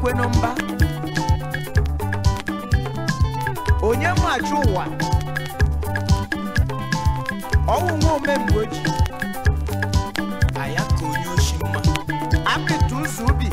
nwekwenu mba onye mmachi ụwa. Ọwụ nwa omemgbe oji aya ka onye oshi mma. Apịtụ ụzọ ubi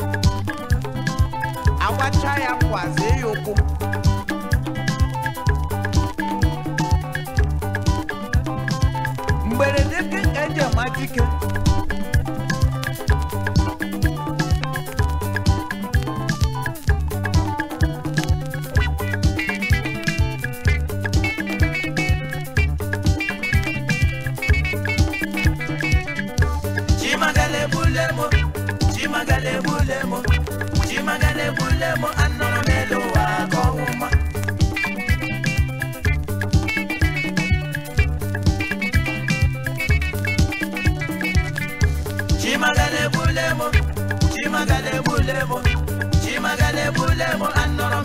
chimagale bulemo chimagale bulemo anọrọ n'elu ụwa ka ọnwụma chimagale bulemo chimagale bulemo chimagale bulemo anọrọ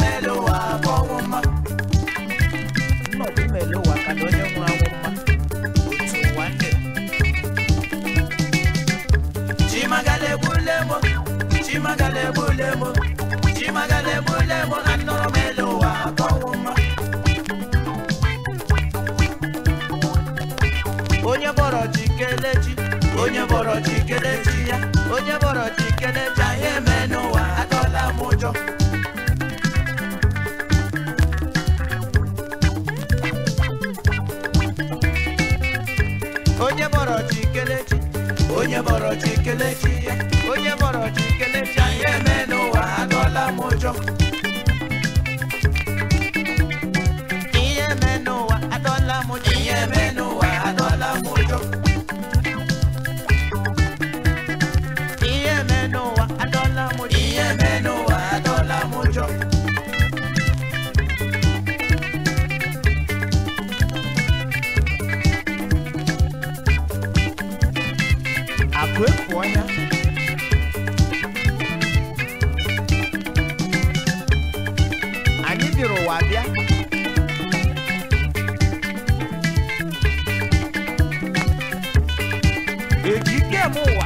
onye bọrọ chi kelee chi ya onye bọrọ chi ka ihe eme n'ụwa atọla m ụjọ onye bọrọ ji kelee onye bọrọ chi kelee bịara ụwa bịa eji ike m ụwa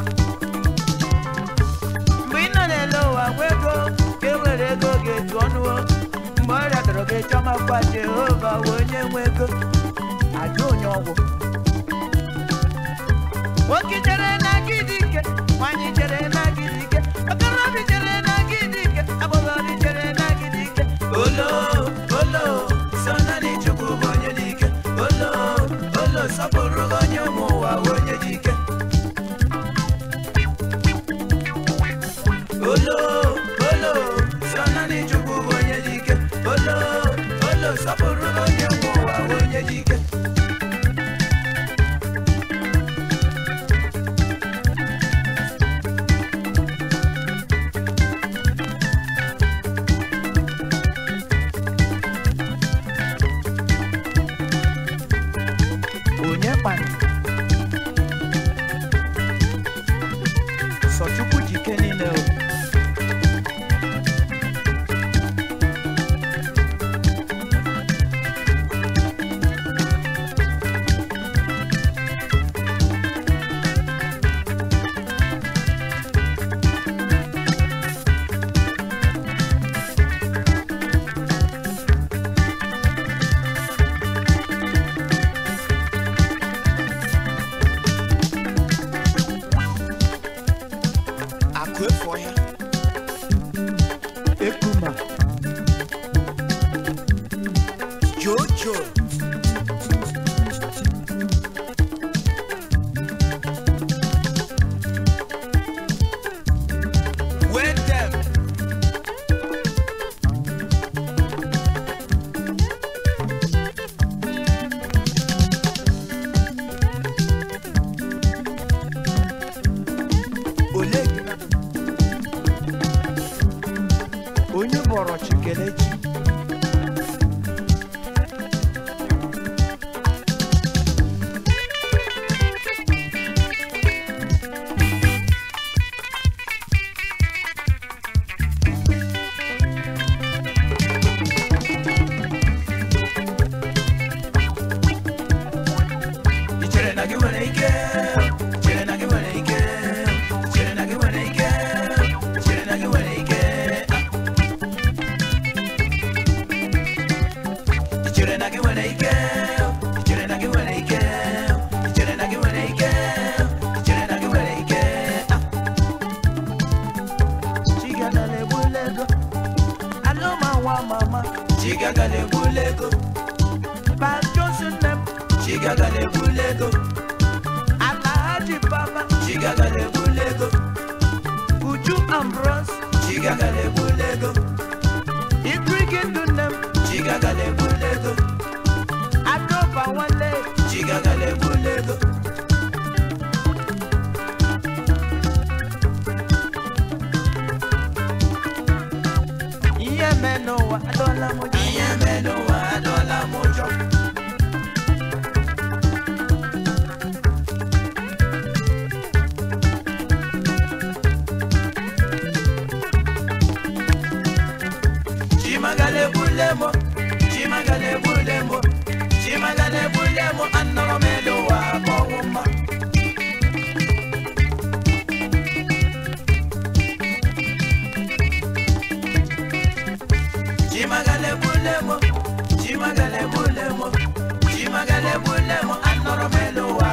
chọma kwa jehova wee nye nwe ego ajụ onye ọgwụ nwoke chere na dị ike nwanyị chere egbula mo chimagala egbula mo anọrọ m elu ụwa ka ọnwụ mma chimagala egbula mo chimagala egbula mo chimagala egbula mo anọrọ m elu ụwa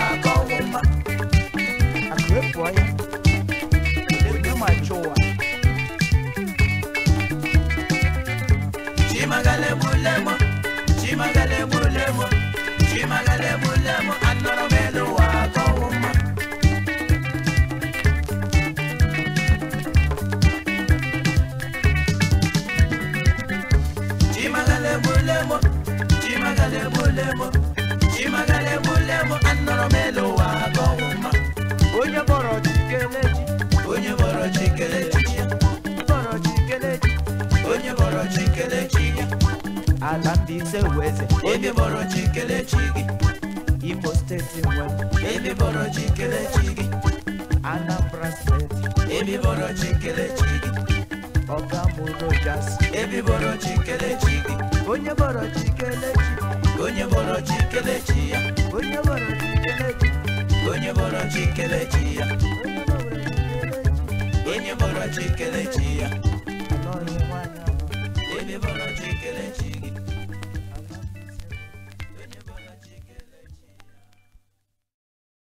chimagale mulemo chimagale mulemo andoro melu wako uma chimagale mulemo chimagale mulemo chimagale mulemo andoro melu ala ndị ise weze ebe bọrọ chi kele chi gị imo steeti nwe ebe bọrọ chi kele chi gị anambra steeti ebe bọrọ chi kele chi gị ọga mụrojas ebe bọrọ chi kele chi gị onye bọrọ ji kele ji onye bọrọ chi kele chi ya onye bọrọ ji kele ji onye bọrọ chi kele chi ya onye bọrọ chi kele chi ya ebe bọrọ chi kele chi